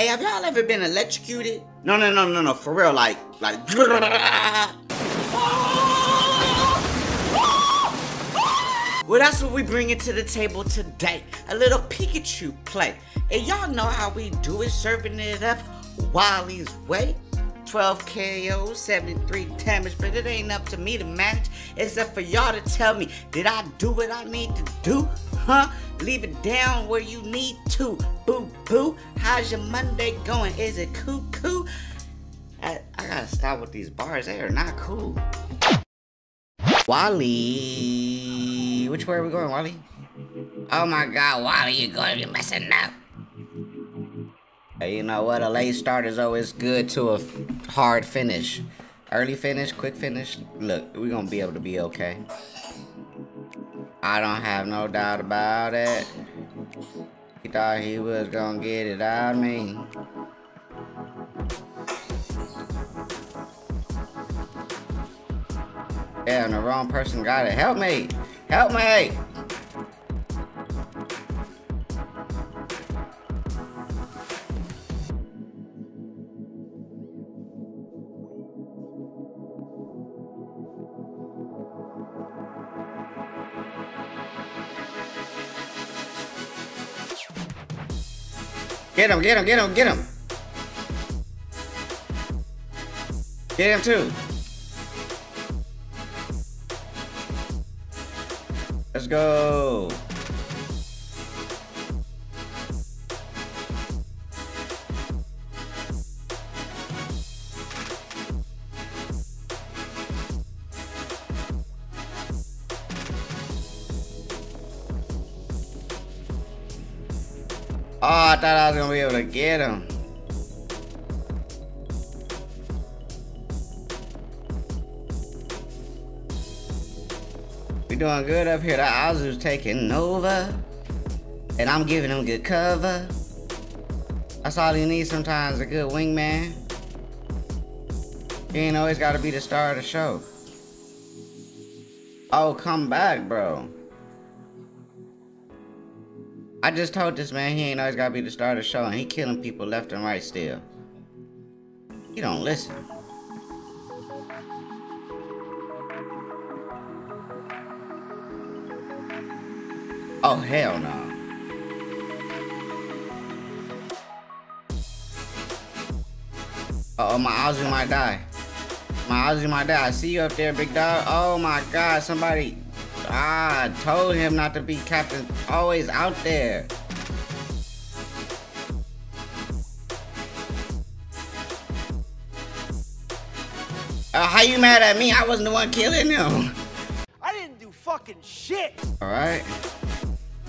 Hey, have y'all ever been electrocuted? No, no, no, no, no, for real, like, like. Well, that's what we bringing to the table today. A little Pikachu play. And y'all know how we do it, serving it up Wally's way. 12 KO, 73 damage, but it ain't up to me to manage. Except for y'all to tell me, did I do what I need to do? Huh? Leave it down where you need to. Boo boo. How's your Monday going? Is it cool? I, I gotta stop with these bars. They are not cool. Wally. Which way are we going, Wally? Oh my god, Wally, you're gonna be messing up. Hey, you know what? A late start is always good to a hard finish. Early finish, quick finish. Look, we're gonna be able to be okay. I don't have no doubt about it. He thought he was gonna get it out of me. And the wrong person got it. Help me! Help me! Get him, get him, get him, get him! Get him too! Let's go. Oh, I thought I was gonna be able to get him. We doing good up here. The Azu's taking over. And I'm giving him good cover. That's all he needs sometimes, a good wingman. He ain't always gotta be the star of the show. Oh, come back, bro. I just told this man he ain't always gotta be the star of the show and he killing people left and right still. He don't listen. Oh, hell no. Uh oh, my Ozzy might die. My Ozzy might die. I see you up there, big dog. Oh my god, somebody. Ah, I told him not to be captain. Always out there. Uh, how you mad at me? I wasn't the one killing him. I didn't do fucking shit. Alright.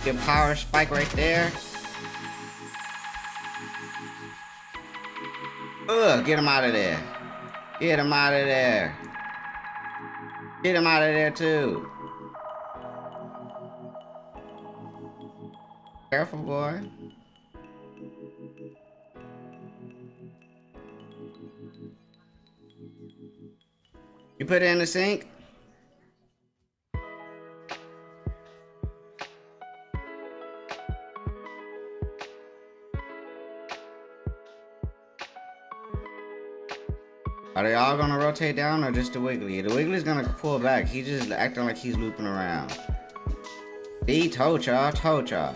Good power spike right there. Ugh, get him out of there. Get him out of there. Get him out of there too. Careful, boy. You put it in the sink? Are they all gonna rotate down or just the Wiggly? The Wiggly's gonna pull back. He's just acting like he's looping around. He told y'all, told y'all.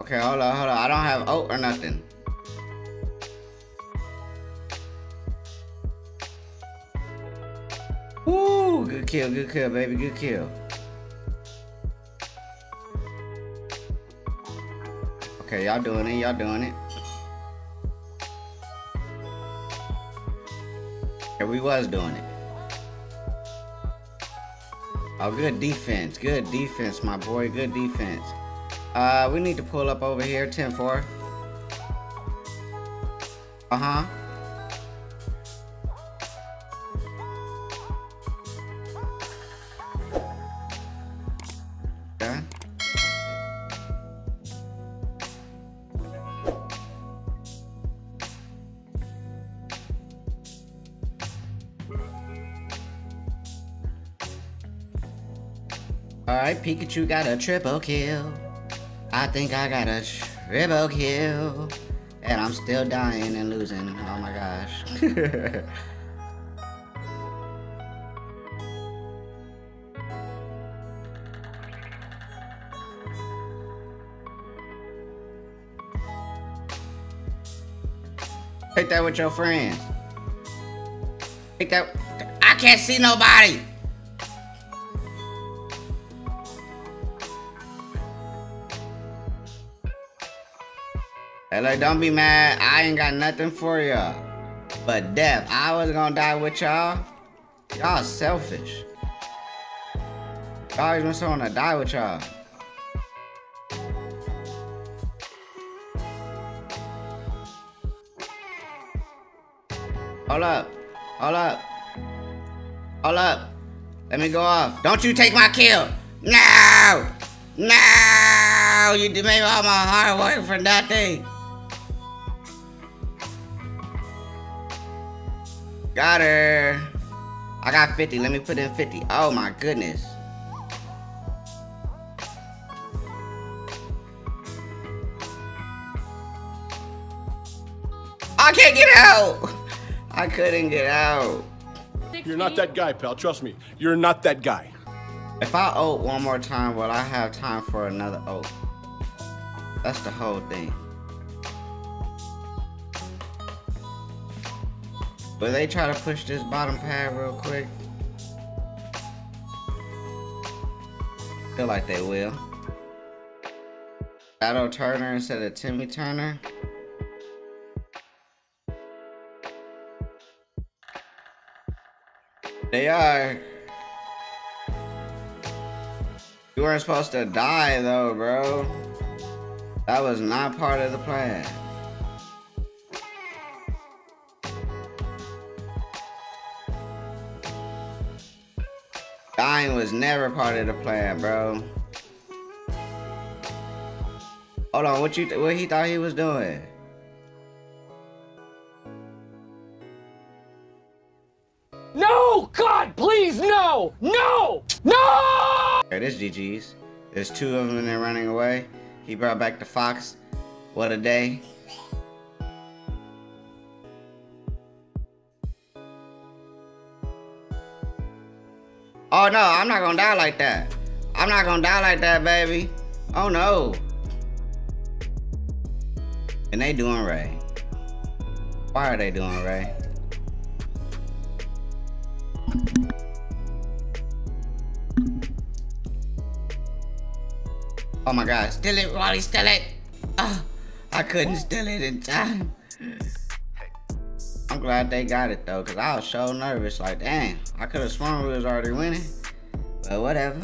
Okay, hold on, hold on. I don't have oat or nothing. Woo! Good kill, good kill, baby, good kill. Okay, y'all doing it, y'all doing it. Yeah, we was doing it. Oh, good defense, good defense, my boy, good defense. Uh, we need to pull up over here, 10-4. Uh-huh. Alright, Pikachu got a triple kill. I think I got a triple kill. And I'm still dying and losing. Oh my gosh. Take that with your friends. Take that. I can't see nobody. Hey, like, don't be mad. I ain't got nothing for y'all. But death, I was gonna die with y'all. Y'all selfish. Y'all always want someone to die with y'all. Hold up. Hold up. Hold up. Let me go off. Don't you take my kill. No! No! You made all my hard work for nothing. Got her. I got 50. Let me put in 50. Oh my goodness. I can't get out. I couldn't get out. You're not that guy, pal. Trust me. You're not that guy. If I ult one more time, will I have time for another ult? That's the whole thing. But they try to push this bottom pad real quick. Feel like they will. Shadow Turner instead of Timmy Turner. They are. You weren't supposed to die though, bro. That was not part of the plan. Dying was never part of the plan, bro. Hold on, what you what he thought he was doing? No! God, please, no! No! No! There, this GG's. There's two of them and they're running away. He brought back the fox. What a day. Oh no, I'm not gonna die like that. I'm not gonna die like that, baby. Oh no. And they doing Ray. Why are they doing Ray? Oh my god, steal it, Wally, steal it! Oh, I couldn't steal it in time. I'm glad they got it though, cause I was so nervous. Like, dang, I could have sworn we was already winning. But whatever.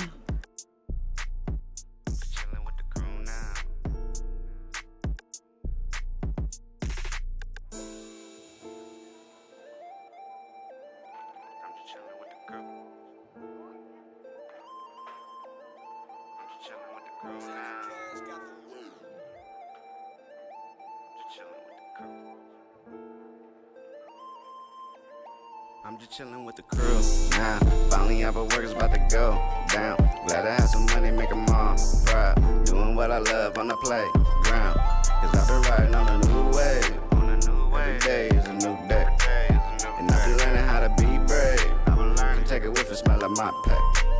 I'm just chilling with the crew now. Finally, our work is about to go down. Glad I have some money, make them all proud. Doing what I love on the playground. Cause I've been riding on a new wave. On a new wave. Every day is a new day. And I be learning how to be brave. Can take it with a smell of my pack.